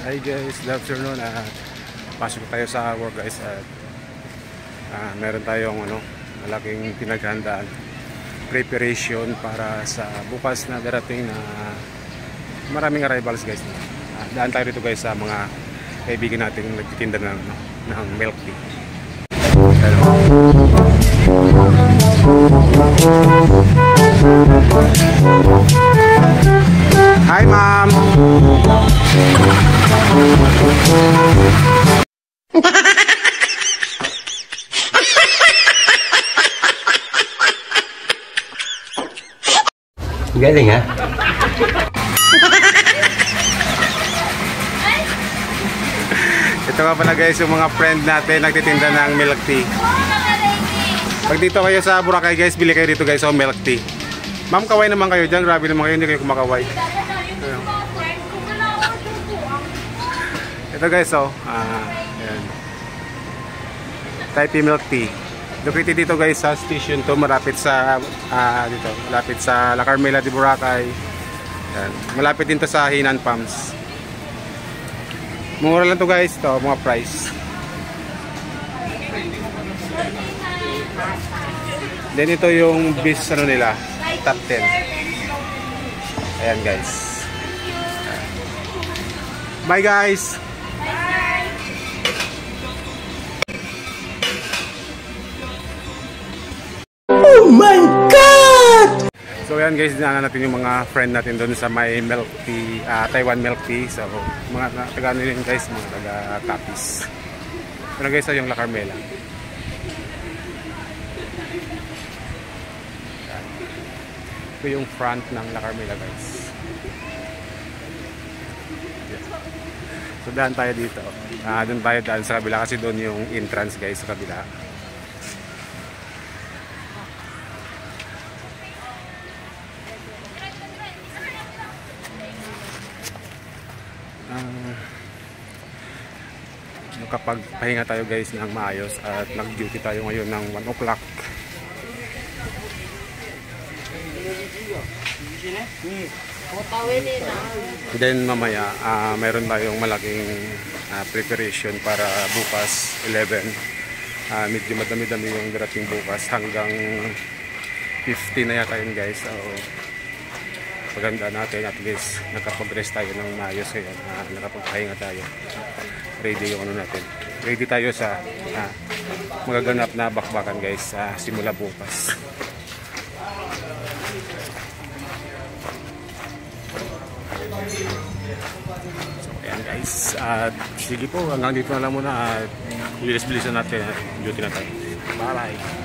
Hi guys, good afternoon. Uh, pasok tayo sa work guys at uh, meron tayong ano, malaking pinaghandaan preparation para sa bukas na darating na maraming arrivals guys. Uh, daan tayo dito guys sa mga kaibigan natin nagtitinda ng, ng milk tea. Hi ma'am! Galing ha? Ito nga pala guys yung mga friend natin nagtitinda ng milk tea. Pag dito kayo sa Boracay guys, bili kayo dito guys sa milk tea. Ma'am, kaway naman kayo dyan. Grabe naman kayo, hindi kayo kumakaway. Ayun. Ito guys, oh. Ah, ayan. Taipei milk tea. Located dito guys sa station to, malapit sa ah, dito, malapit sa La Carmela de Boracay. Ayan. Malapit din to sa Hinan Palms. Mura lang to guys, to mga price. Then ito yung bis ano nila, top 10. Ayan guys. Bye guys. Oh my God! So ayan guys, dinaanan natin yung mga friend natin doon sa may milk tea, ah, Taiwan milk tea. So mga taga ano yun guys, mga taga Tapis. Ano guys, so yung La Carmela. Ito yung front ng La Carmela guys. Yes. So daan tayo dito. Ah, doon tayo daan sa kabila kasi doon yung entrance guys sa kabila. Ah, nakapagpahinga tayo guys ng maayos at nag-duty tayo ngayon ng 1 o'clock. Then mamaya, ah, mayroon tayong malaking ah, preparation para bukas 11. Ah, medyo madami-dami yung darating bukas hanggang 50 na yata yun guys. So, paganda natin at least nakapag-rest tayo ng maayos ngayon. Uh, nakapagpahinga tayo. Ready yung ano natin. Ready tayo sa uh, magaganap na bakbakan guys uh, simula bukas. So ayan guys. At sige po hanggang dito na lang muna at bilis-bilisan natin. Duty na tayo. Bye bye.